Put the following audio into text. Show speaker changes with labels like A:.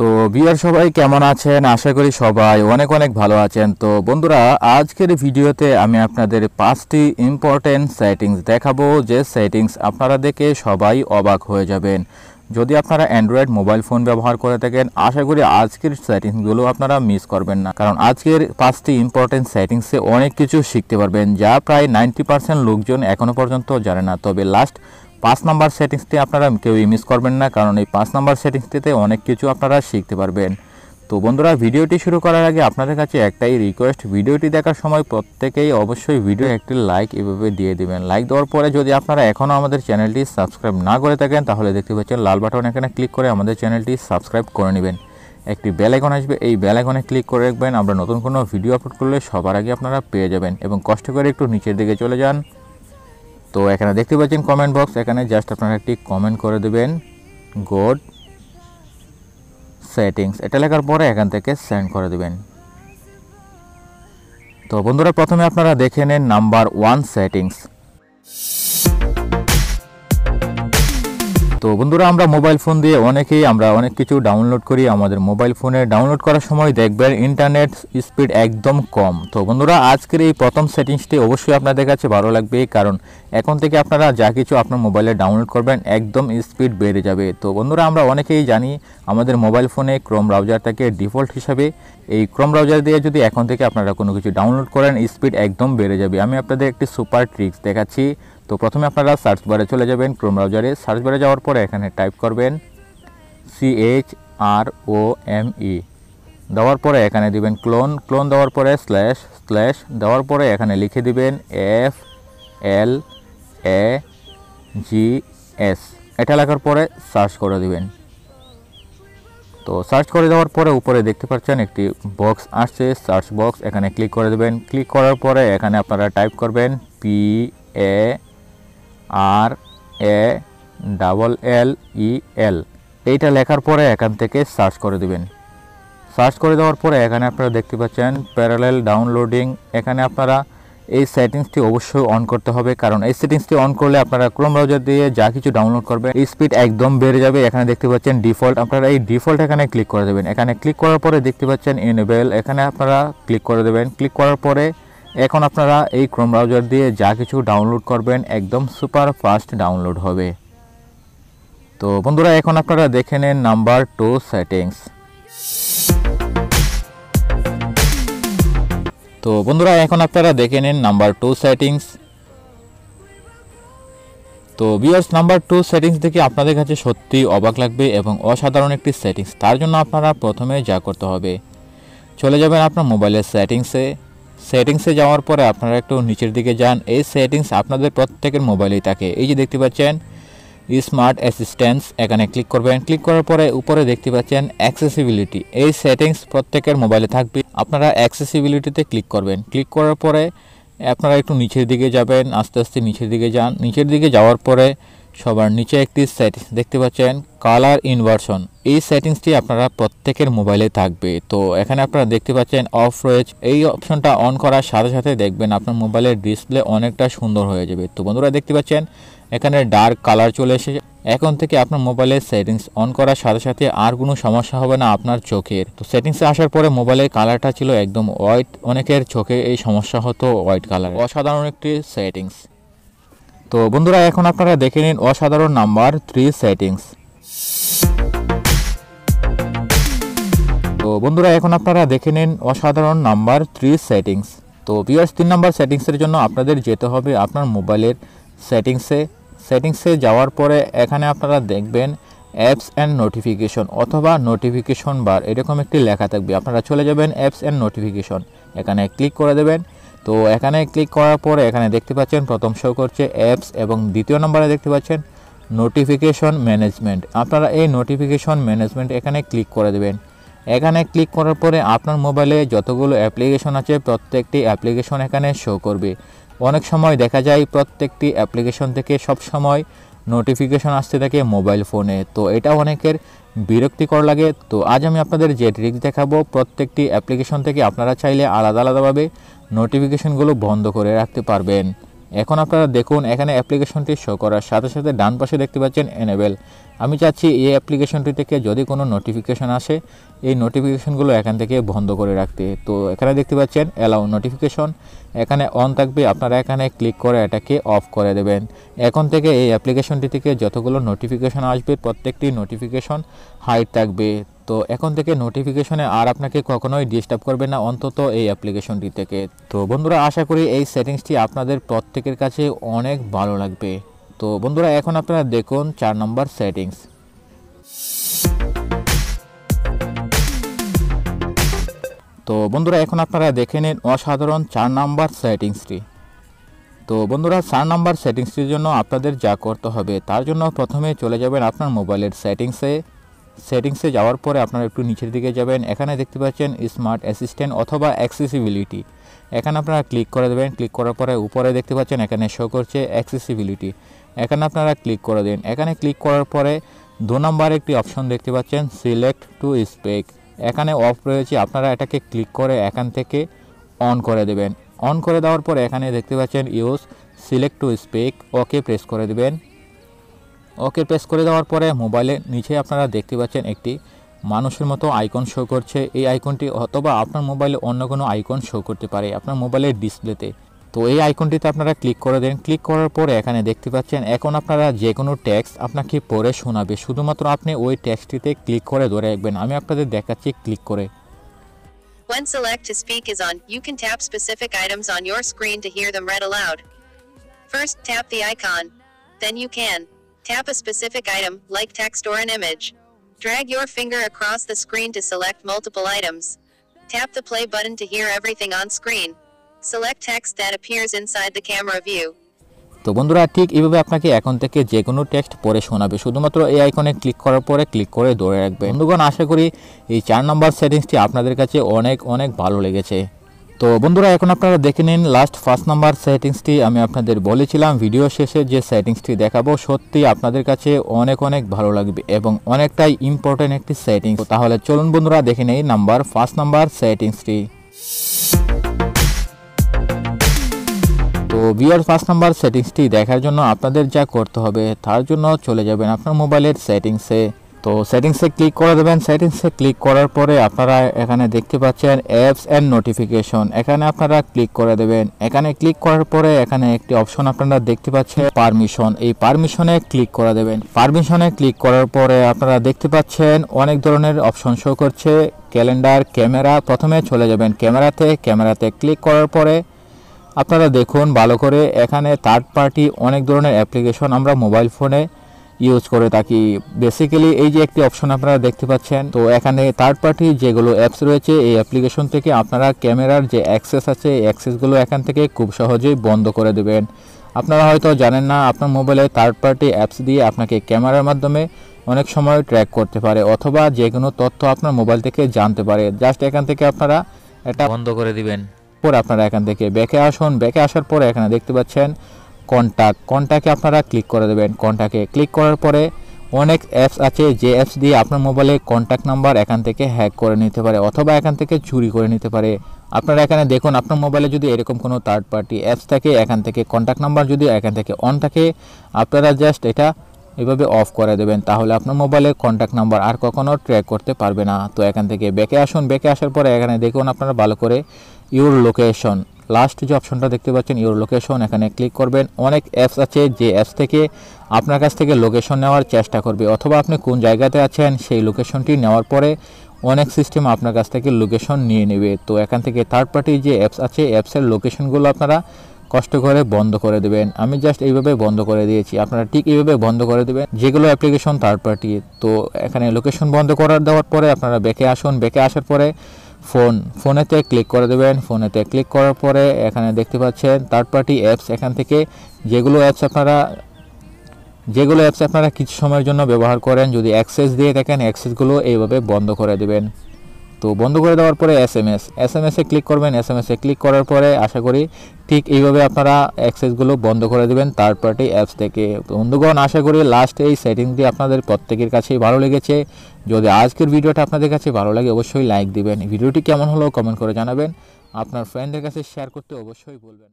A: তো বিয়ার সবাই কেমন আছেন? আশা করি সবাই অনেক অনেক ভালো আছেন। তো বন্ধুরা, আজকের ভিডিওতে আমি আপনাদের পাঁচটি ইম্পর্টেন্ট সেটিংস দেখাবো। যে সেটিংস আপনারা দেখে সবাই অবাক হয়ে যাবেন। যদি আপনারা অ্যান্ড্রয়েড মোবাইল ফোন ব্যবহার করে থাকেন, আশা করি আজকের সেটিংসগুলো আপনারা মিস করবেন না। কারণ আজকের পাঁচটি ইম্পর্টেন্ট সেটিংসে অনেক কিছু শিখতে পারবেন, যা প্রায় নাইনটি পার্সেন্ট লোকজন এখনও পর্যন্ত জানে না। তবে লাস্ট পাঁচ নাম্বার সেটিংসটি আপনারা কেউই মিস করবেন না, কারণ এই পাঁচ নাম্বার সেটিংসটিতে অনেক কিছু আপনারা শিখতে পারবেন। তো বন্ধুরা, ভিডিওটি শুরু করার আগে আপনাদের কাছে একটাই রিকোয়েস্ট ভিডিওটি দেখার সময় প্রত্যেকেই অবশ্যই ভিডিও একটি লাইক এভাবে দিয়ে দিবেন। লাইক দেওয়ার পরে যদি আপনারা এখনও আমাদের চ্যানেলটি সাবস্ক্রাইব না করে থাকেন, তাহলে দেখতে পাচ্ছেন লাল বাটন এখানে ক্লিক করে আমাদের চ্যানেলটি সাবস্ক্রাইব করে নেবেন। একটি বেল আইকন আসবে, এই বেল আইকনে ক্লিক করে রাখবেন। আমরা নতুন কোনো ভিডিও আপলোড করলে সবার আগে আপনারা পেয়ে যাবেন এবং কষ্ট করে একটু নিচের দিকে চলে যান। তো এখানে দেখতে পাচ্ছেন কমেন্ট বক্স এখানে জাস্ট আপনারা একটি কমেন্ট করে দেবেন গোড সেটিংস এটা লেখার পরে এখান থেকে সেন্ড করে দেবেন। তো বন্ধুরা, প্রথমে আপনারা দেখে নেন নাম্বার ওয়ান সেটিংস তো বন্ধুরা, আমরা মোবাইল ফোন দিয়ে অনেকেই আমরা অনেক কিছু ডাউনলোড করি, আমাদের মোবাইল ফোনে ডাউনলোড করার সময় দেখবেন ইন্টারনেট স্পিড একদম কম। তো বন্ধুরা, আজকের এই প্রথম সেটিংসটি অবশ্যই আপনাদের কাছে ভালো লাগবে, কারণ এখন থেকে আপনারা যা কিছু আপনার মোবাইলে ডাউনলোড করবেন, একদম স্পিড বেড়ে যাবে। তো বন্ধুরা, আমরা অনেকেই জানি আমাদের মোবাইল ফোনে ক্রোম ব্রাউজারটাকে ডিফল্ট হিসাবে, এই ক্রোম ব্রাউজার দিয়ে যদি এখন থেকে আপনারা কোনো কিছু ডাউনলোড করেন স্পিড একদম বেড়ে যাবে। আমি আপনাদের একটি সুপার ট্রিক্স দেখাচ্ছি। তো প্রথমে আপনারা সার্চ বারে চলে যাবেন ক্রোম ব্রাউজারে সার্চ বারে যাওয়ার পরে এখানে টাইপ করবেন C H R O M E দেওয়ার পরে এখানে দিবেন ক্লোন ক্লোন দেওয়ার পরে স্ল্যাশ স্ল্যাশ দেওয়ার পরে এখানে লিখে দিবেন এফ এল এ জি এস এটা লেখার পরে সার্চ করে দিবেন। তো সার্চ করে দেওয়ার পরে উপরে দেখতে পাচ্ছেন একটি বক্স আসছে সার্চ বক্স এখানে ক্লিক করে দেবেন। ক্লিক করার পরে এখানে আপনারা টাইপ করবেন P A R A, double L, ই, এল। এইটা লেখার পরে এখান থেকে সার্চ করে দিবেন। সার্চ করে দেওয়ার পরে এখানে আপনারা দেখতে পাচ্ছেন প্যারালেল ডাউনলোডিং। এখানে আপনারা এই সেটিংসটি অবশ্যই অন করতে হবে, কারণ এই সেটিংসটি অন করলে আপনারা ক্রোম ব্রাউজার দিয়ে যা কিছু ডাউনলোড করবেন, এই স্পিড একদম বেড়ে যাবে। এখানে দেখতে পাচ্ছেন ডিফল্ট। আপনারা এই ডিফল্ট এখানে ক্লিক করে দেবেন। এখানে ক্লিক করার পরে দেখতে পাচ্ছেন এনেবেল এখানে আপনারা ক্লিক করে দেবেন। ক্লিক করার পরে এখন আপনারা এই ক্রোম ব্রাউজার দিয়ে যা কিছু ডাউনলোড করবেন একদম সুপার ফাস্ট ডাউনলোড হবে। তো বন্ধুরা, এখন আপনারা দেখে নেন নাম্বার টু সেটিংস তো বন্ধুরা, এখন আপনারা দেখে নিন নাম্বার টু সেটিংস তো বিয়ার্স নাম্বার টু সেটিংস দেখে আপনাদের কাছে সত্যি অবাক লাগবে এবং অসাধারণ একটি সেটিংস তার জন্য আপনারা প্রথমে যা করতে হবে, চলে যাবেন আপনার মোবাইলের সেটিংসে সেটিংসে যাওয়ার পরে আপনারা একটু নিচের দিকে যান। এই সেটিংস আপনাদের প্রত্যেকের মোবাইলেই থাকে। এই যে দেখতে পাচ্ছেন স্মার্ট অ্যাসিস্ট্যান্স এখানে ক্লিক করবেন। ক্লিক করার পরে উপরে দেখতে পাচ্ছেন অ্যাক্সেসিবিলিটি এই সেটিংস প্রত্যেকের মোবাইলে থাকবে। আপনারা অ্যাক্সেসিবিলিটিতে ক্লিক করবেন। ক্লিক করার পরে আপনারা একটু নিচের দিকে যাবেন, আস্তে আস্তে নিচের দিকে যান। নিচের দিকে যাওয়ার পরে সবার নিচে একটি সেটিংস দেখতে পাচ্ছেন কালার ইনভার্সন এই সেটিংসটি আপনারা প্রত্যেকের মোবাইলে থাকবে। তো এখানে আপনারা দেখতে পাচ্ছেন অফ রয়েছে। এই অপশনটা অন করার সাথে সাথে দেখবেন আপনার মোবাইলের ডিসপ্লে অনেকটা সুন্দর হয়ে যাবে। তো বন্ধুরা দেখতে পাচ্ছেন, এখানে ডার্ক কালার চলে এসেছে। এখন থেকে আপনার মোবাইলের সেটিংস অন করার সাথে সাথে আর কোনো সমস্যা হবে না আপনার চোখের। তো সেটিংসে আসার পরে মোবাইলের কালারটা ছিল একদম হোয়াইট, অনেকের চোখে এই সমস্যা হতো হোয়াইট কালার অসাধারণ একটি সেটিংস। তো বন্ধুরা এখন আপনারা দেখে নিন অসাধারণ নাম্বার থ্রি সেটিংস। তো বন্ধুরা, এখন আপনারা দেখে নিন অসাধারণ নাম্বার থ্রি সেটিংস তো বিয়ার্স তিন নাম্বার সেটিংসের জন্য আপনাদের যেতে হবে আপনার মোবাইলের সেটিংসে। সেটিংসে যাওয়ার পরে এখানে আপনারা দেখবেন অ্যাপস অ্যান্ড নোটিফিকেশন অথবা নোটিফিকেশন বার এরকম একটি লেখা থাকবে। আপনারা চলে যাবেন অ্যাপস অ্যান্ড নোটিফিকেশন এখানে ক্লিক করে দেবেন। তো এখানে ক্লিক করার পরে এখানে দেখতে পাচ্ছেন প্রথম শো করছে অ্যাপস এবং দ্বিতীয় নম্বরে দেখতে পাচ্ছেন নোটিফিকেশন ম্যানেজমেন্ট আপনারা এই নোটিফিকেশন ম্যানেজমেন্ট এখানে ক্লিক করে দেবেন। এখানে ক্লিক করার পরে আপনার মোবাইলে যতগুলো অ্যাপ্লিকেশন আছে, প্রত্যেকটি অ্যাপ্লিকেশন এখানে শো করবে। অনেক সময় দেখা যায় প্রত্যেকটি অ্যাপ্লিকেশন থেকে সব সময় নোটিফিকেশন আসতে থাকে মোবাইল ফোনে তো এটা অনেকের বিরক্তিকর লাগে। তো আজ আমি আপনাদের যে ট্রিক্স দেখাবো, প্রত্যেকটি অ্যাপ্লিকেশন থেকে আপনারা চাইলে আলাদা আলাদাভাবে নোটিফিকেশনগুলো বন্ধ করে রাখতে পারবেন। এখন আপনারা দেখুন, এখানে অ্যাপ্লিকেশনটি শো করার সাথে সাথে ডান পাশে দেখতে পাচ্ছেন এনেবেল আমি চাচ্ছি এই অ্যাপ্লিকেশনটি থেকে যদি কোনো নোটিফিকেশন আসে, এই নোটিফিকেশনগুলো এখান থেকে বন্ধ করে রাখতে। তো এখানে দেখতে পাচ্ছেন অ্যালাউ নোটিফিকেশন এখানে অন থাকবে, আপনারা এখানে ক্লিক করে এটাকে অফ করে দেবেন। এখন থেকে এই অ্যাপ্লিকেশনটি থেকে যতগুলো নোটিফিকেশন আসবে, প্রত্যেকটি নোটিফিকেশন হাইট থাকবে। তো এখন থেকে নোটিফিকেশনে আর আপনাকে কখনোই ডিস্টার্ব করবে না অন্তত এই অ্যাপ্লিকেশনটি থেকে। তো বন্ধুরা, আশা করি এই সেটিংসটি আপনাদের প্রত্যেকের কাছে অনেক ভালো লাগবে। তো বন্ধুরা, এখন আপনারা দেখুন চার নম্বর সেটিংস তো বন্ধুরা, এখন আপনারা দেখে নিন অসাধারণ চার নাম্বার সেটিংসটি তো বন্ধুরা, চার নাম্বার সেটিংসটির জন্য আপনাদের যা করতে হবে, তার জন্য প্রথমে চলে যাবেন আপনার মোবাইলের সেটিংসে সেটিংসে যাওয়ার পরে আপনারা একটু নিচের দিকে যাবেন। এখানে দেখতে পাচ্ছেন স্মার্ট অ্যাসিস্ট্যান্ট অথবা অ্যাক্সেসিবিলিটি এখানে আপনারা ক্লিক করে দেবেন। ক্লিক করার পরে উপরে দেখতে পাচ্ছেন এখানে শো করছে অ্যাক্সেসিবিলিটি এখানে আপনারা ক্লিক করে দিন। এখানে ক্লিক করার পরে দু নম্বর একটি অপশন দেখতে পাচ্ছেন সিলেক্ট টু স্পেক এখানে অফ রয়েছে। আপনারা এটাকে ক্লিক করে এখান থেকে অন করে দেবেন। অন করে দেওয়ার পরে এখানে দেখতে পাচ্ছেন use select to speak okay press করে দেবেন। ওকে প্রেস করে দেওয়ার পরে মোবাইলের নিচে আপনারা দেখতে পাচ্ছেন একটি মানুষের মতো আইকন শো করছে। এই আইকনটি অথবা আপনার মোবাইলে অন্য কোনো আইকন শো করতে পারে আপনার মোবাইলের ডিসপ্লেতে তো। এই আইকনটিতে আপনারা ক্লিক করে দেন। ক্লিক করার পরে এখানে দেখতে পাচ্ছেন এখন আপনারা যে কোনো ট্যাক্স আপনাকে পড়ে শোনাবে। শুধুমাত্র আপনি ওই ট্যাক্সটিতে ক্লিক করে ধরে রাখবেন। আমি আপনাদের দেখাচ্ছি ক্লিক করে।
B: When select to speak is on, you can tap specific items on your screen to hear them read aloud. First, tap the icon. Then you can. Tap a specific item, like text or an image. Drag your finger across the screen to select multiple items. Tap the play button to hear everything on screen. Select text that appears inside the camera view.
A: তো বন্ধুরা ঠিক এইভাবে আপনাকে এখন থেকে যে কোনো text পড়ে শোনাবে শুধুমাত্র এই আইকনে ক্লিক করার পরে ক্লিক করে ধরে রাখবে বন্ধুগণ আশা করি এই চার নম্বর সেটিংসটি আপনাদের কাছে অনেক অনেক ভালো লেগেছে তো বন্ধুরা, এখন আপনারা দেখে নিন লাস্ট ফার্স্ট নাম্বার সেটিংসটি আমি আপনাদের বলেছিলাম ভিডিও শেষে যে সেটিংসটি দেখাবো, সত্যি আপনাদের কাছে অনেক অনেক ভালো লাগবে এবং অনেকটাই ইম্পর্টেন্ট একটি সেটিংস তাহলে চলুন বন্ধুরা, দেখে নেই নাম্বার ফার্স্ট নাম্বার সেটিংসটি তো বিয়ার ফার্স্ট নাম্বার সেটিংসটি দেখার জন্য আপনাদের যা করতে হবে, তার জন্য চলে যাবেন আপনার মোবাইলের সেটিংসে তো সেটিংসে ক্লিক করে দেবেন। সেটিংসে ক্লিক করার পরে আপনারা এখানে দেখতে পাচ্ছেন অ্যাপস অ্যান্ড নোটিফিকেশন এখানে আপনারা ক্লিক করে দেবেন। এখানে ক্লিক করার পরে এখানে একটি অপশন আপনারা দেখতে পাচ্ছেন পারমিশন এই পারমিশনে ক্লিক করে দেবেন। পারমিশনে ক্লিক করার পরে আপনারা দেখতে পাচ্ছেন অনেক ধরনের অপশন শো করছে। ক্যালেন্ডার ক্যামেরা প্রথমে চলে যাবেন ক্যামেরাতে ক্যামেরাতে ক্লিক করার পরে আপনারা দেখুন ভালো করে এখানে থার্ড পার্টি অনেক ধরনের অ্যাপ্লিকেশন আমরা মোবাইল ফোনে ইউজ করে থাকি। বেসিক্যালি এই যে একটি অপশন আপনারা দেখতে পাচ্ছেন তো এখানে থার্ড পার্টি যেগুলো অ্যাপস রয়েছে এই অ্যাপ্লিকেশন থেকে আপনারা ক্যামেরার যে অ্যাক্সেস আছে এই অ্যাক্সেসগুলো এখান থেকে খুব সহজেই বন্ধ করে দেবেন। আপনারা হয়তো জানেন না আপনার মোবাইলে থার্ড পার্টি অ্যাপস দিয়ে আপনাকে ক্যামেরার মাধ্যমে অনেক সময় ট্র্যাক করতে পারে অথবা যে কোনো তথ্য আপনার মোবাইল থেকে জানতে পারে। জাস্ট এখান থেকে আপনারা এটা বন্ধ করে দিবেন। পরে আপনারা এখান থেকে ব্যাকে আসুন। ব্যাকে আসার পরে এখানে দেখতে পাচ্ছেন কন্ট্যাক্ট কন্ট্যাক্টে আপনারা ক্লিক করে দেবেন কন্ট্যাক্টে ক্লিক করার পরে অনেক অ্যাপস আছে, যে অ্যাপস দিয়ে আপনার মোবাইলে কন্ট্যাক্ট নাম্বার এখান থেকে হ্যাক করে নিতে পারে অথবা এখান থেকে চুরি করে নিতে পারে। আপনারা এখানে দেখুন, আপনার মোবাইলে যদি এরকম কোনো থার্ড পার্টি অ্যাপস থাকে, এখান থেকে কন্ট্যাক্ট নাম্বার যদি এখান থেকে অন থাকে, আপনারা জাস্ট এটা এভাবে অফ করে দেবেন। তাহলে আপনার মোবাইলে কন্ট্যাক্ট নাম্বার আর কখনও ট্র্যাক করতে পারবে না। তো এখান থেকে ব্যাকে আসুন ব্যাকে আসার পরে এখানে দেখুন আপনারা ভালো করে ইউর লোকেশন লাস্ট যে অপশনটা দেখতে পাচ্ছেন ইউর লোকেশন এখানে ক্লিক করবেন। অনেক অ্যাপস আছে যে অ্যাপস থেকে আপনার কাছ থেকে লোকেশন নেওয়ার চেষ্টা করবে, অথবা আপনি কোন জায়গাতে আছেন সেই লোকেশনটি নেওয়ার পরে অনেক সিস্টেম আপনার কাছ থেকে লোকেশন নিয়ে নেবে। তো এখান থেকে থার্ড পার্টি যে অ্যাপস আছে অ্যাপসের লোকেশনগুলো আপনারা কষ্ট করে বন্ধ করে দেবেন। আমি জাস্ট এইভাবে বন্ধ করে দিয়েছি। আপনারা ঠিক এইভাবে বন্ধ করে দেবেন, যেগুলো অ্যাপ্লিকেশন থার্ড পার্টি তো এখানে লোকেশন বন্ধ করার দেওয়ার পরে আপনারা ব্যাকে আসুন। ব্যাকে আসার পরে ফোন, ফোনেতে ক্লিক করে দেবেন। ফোনেতে ক্লিক করার পরে এখানে দেখতে পাচ্ছেন থার্ড পার্টি অ্যাপস এখান থেকে যেগুলো অ্যাপস আপনারা, যেগুলো অ্যাপস আপনারা কিছু সময়ের জন্য ব্যবহার করেন, যদি অ্যাক্সেস দিয়ে থাকেন অ্যাক্সেসগুলো এইভাবে বন্ধ করে দেবেন। তো বন্ধ করে দেওয়ার পরে S M S S M এসে ক্লিক করবেন। এস এম এসে ক্লিক করার পরে আশা করি ঠিক এইভাবে আপনারা অ্যাক্সেসগুলো বন্ধ করে দেবেন থার্ড পার্টি অ্যাপস থেকে। বন্ধুগণ, আশা করি লাস্ট এই সেটিংটি আপনাদের প্রত্যেকের কাছেই ভালো লেগেছে। যদি আজকের ভিডিওটা আপনাদের কাছে ভালো লাগে অবশ্যই লাইক দিবেন। ভিডিওটি কেমন হলো কমেন্ট করে জানাবেন। আপনার ফ্রেন্ডদের কাছে শেয়ার করতে অবশ্যই বলবেন